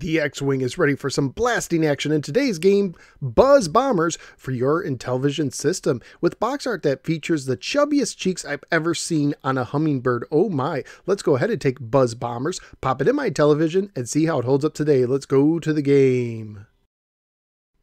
The X-Wing is ready for some blasting action in today's game, Buzz Bombers, for your Intellivision system, with box art that features the chubbiest cheeks I've ever seen on a hummingbird. Oh my, let's go ahead and take Buzz Bombers, pop it in my Intellivision, and see how it holds up today. Let's go to the game.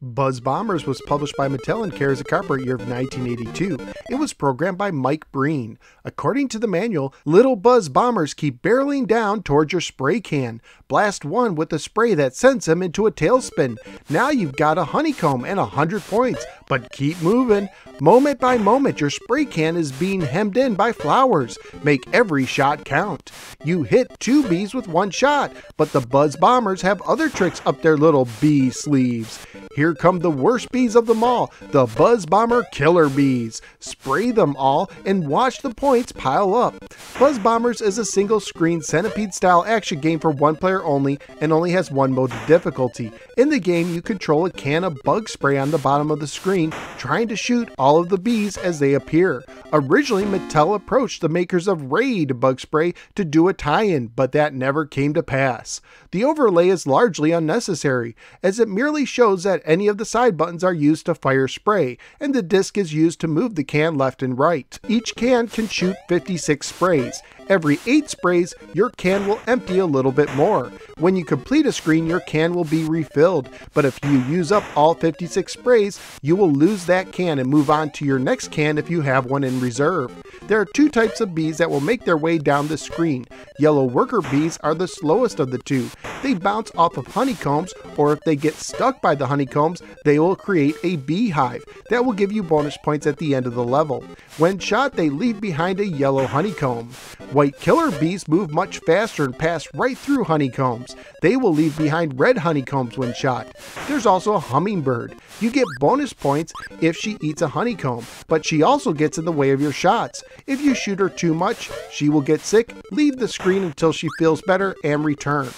Buzz Bombers was published by Mattel and carries a copyright year of 1982. It was programmed by Mike Breen. According to the manual, little Buzz Bombers keep barreling down towards your spray can. Blast one with a spray that sends them into a tailspin. Now you've got a honeycomb and a hundred points, but keep moving. Moment by moment, your spray can is being hemmed in by flowers. Make every shot count. You hit two bees with one shot, but the Buzz Bombers have other tricks up their little bee sleeves. Here come the worst bees of them all, the Buzz Bomber Killer Bees. Spray them all and watch the points pile up. Buzz Bombers is a single screen centipede style action game for one player only and only has one mode of difficulty. In the game, you control a can of bug spray on the bottom of the screen, trying to shoot all of the bees as they appear. Originally, Mattel approached the makers of Raid Bug Spray to do a tie in, but that never came to pass. The overlay is largely unnecessary, as it merely shows that any of the side buttons are used to fire spray, and the disc is used to move the can left and right. Each can can shoot 56 sprays. Every 8 sprays, your can will empty a little bit more. When you complete a screen, your can will be refilled, but if you use up all 56 sprays, you will lose that can and move on to your next can if you have one in reserve. There are two types of bees that will make their way down the screen. Yellow worker bees are the slowest of the two. They bounce off of honeycombs, or if they get stuck by the honeycombs, they will create a beehive. That will give you bonus points at the end of the level. When shot, they leave behind a yellow honeycomb. White killer bees move much faster and pass right through honeycombs. They will leave behind red honeycombs when shot. There's also a hummingbird. You get bonus points if she eats a honeycomb, but she also gets in the way of your shots. If you shoot her too much, she will get sick, leave the screen until she feels better, and return.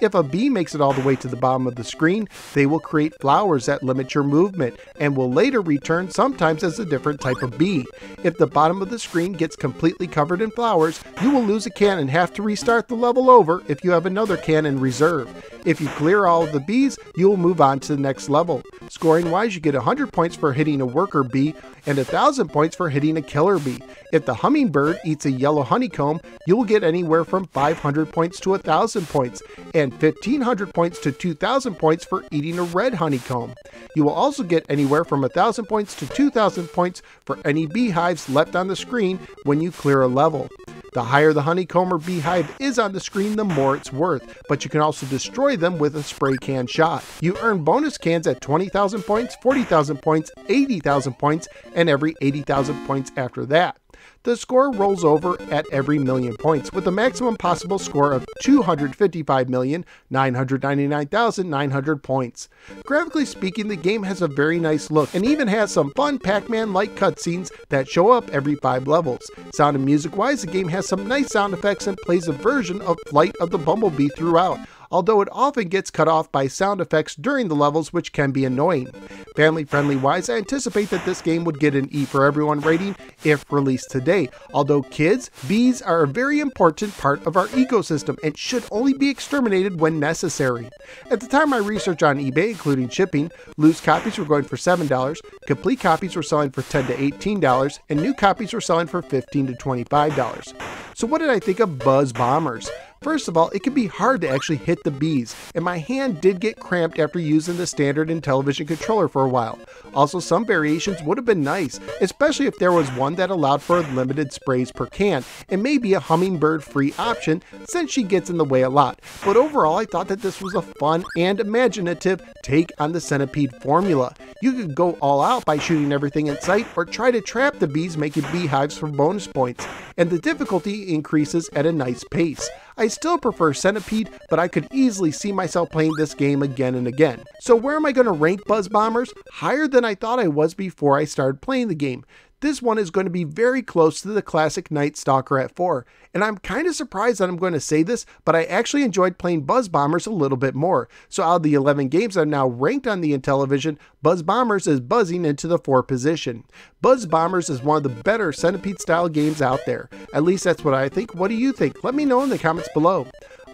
If a bee makes it all the way to the bottom of the screen, they will create flowers that limit your movement and will later return sometimes as a different type of bee. If the bottom of the screen gets completely covered in flowers, you will lose a can and have to restart the level over if you have another can in reserve. If you clear all of the bees, you will move on to the next level. Scoring wise, you get 100 points for hitting a worker bee and 1000 points for hitting a killer bee. If the hummingbird eats a yellow honeycomb, you will get anywhere from 500 points to 1000 points and 1500 points to 2000 points for eating a red honeycomb. You will also get anywhere from 1000 points to 2000 points for any beehives left on the screen when you clear a level. The higher the honeycomb or beehive is on the screen, the more it's worth, but you can also destroy them with a spray can shot. You earn bonus cans at 20,000 points, 40,000 points, 80,000 points, and every 80,000 points after that. The score rolls over at every million points, with a maximum possible score of 255,999,900 points. Graphically speaking, the game has a very nice look and even has some fun Pac Man like cutscenes that show up every 5 levels. Sound and music wise, the game has some nice sound effects and plays a version of Flight of the Bumblebee throughout, although it often gets cut off by sound effects during the levels, which can be annoying. Family friendly wise, I anticipate that this game would get an E for everyone rating if released today. Although kids, bees are a very important part of our ecosystem and should only be exterminated when necessary. At the time my research on eBay, including shipping, loose copies were going for $7, complete copies were selling for $10 to $18, and new copies were selling for $15 to $25. So what did I think of Buzz Bombers? First of all, it can be hard to actually hit the bees, and my hand did get cramped after using the standard Intellivision controller for a while. Also, some variations would have been nice, especially if there was one that allowed for limited sprays per can, and maybe a hummingbird free option since she gets in the way a lot. But overall, I thought that this was a fun and imaginative take on the centipede formula. You could go all out by shooting everything in sight or try to trap the bees making beehives for bonus points, and the difficulty increases at a nice pace. I still prefer Centipede, but I could easily see myself playing this game again and again. So where am I going to rank Buzz Bombers? Higher than I thought I was before I started playing the game. This one is going to be very close to the classic Night Stalker at 4, and I'm kind of surprised that I'm going to say this, but I actually enjoyed playing Buzz Bombers a little bit more. So out of the 11 games are now ranked on the Intellivision, Buzz Bombers is buzzing into the 4 position. Buzz Bombers is one of the better Centipede style games out there. At least that's what I think. What do you think? Let me know in the comments below.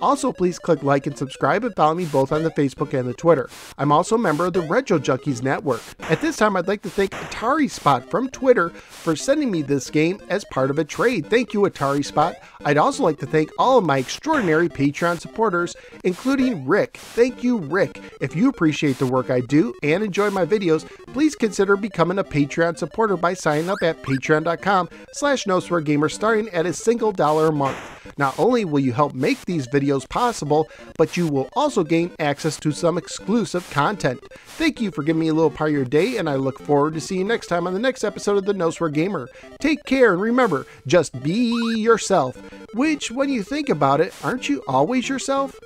Also, please click like and subscribe and follow me both on the Facebook and the Twitter. I'm also a member of the Retro Junkies Network. At this time, I'd like to thank Atari Spot from Twitter for sending me this game as part of a trade. Thank you, Atari Spot. I'd also like to thank all of my extraordinary Patreon supporters, including Rick. Thank you, Rick. If you appreciate the work I do and enjoy my videos, please consider becoming a Patreon supporter by signing up at patreon.com slash no gamer starting at a single dollar a month. Not only will you help make these videos possible, but you will also gain access to some exclusive content. Thank you for giving me a little part of your day, and I look forward to seeing you next time on the next episode of the No Gamer. Take care, and remember, just be yourself. Which, when you think about it, aren't you always yourself?